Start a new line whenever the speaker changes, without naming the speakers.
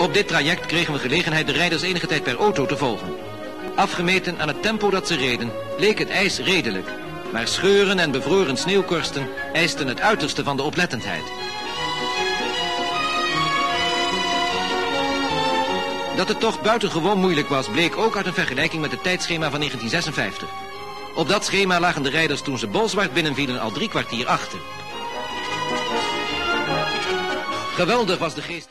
Op dit traject kregen we gelegenheid de rijders enige tijd per auto te volgen. Afgemeten aan het tempo dat ze reden, leek het ijs redelijk. Maar scheuren en bevroren sneeuwkorsten eisten het uiterste van de oplettendheid. Dat het toch buitengewoon moeilijk was, bleek ook uit een vergelijking met het tijdschema van 1956. Op dat schema lagen de rijders toen ze Bolzwart binnenvielen al drie kwartier achter. Geweldig was de geest...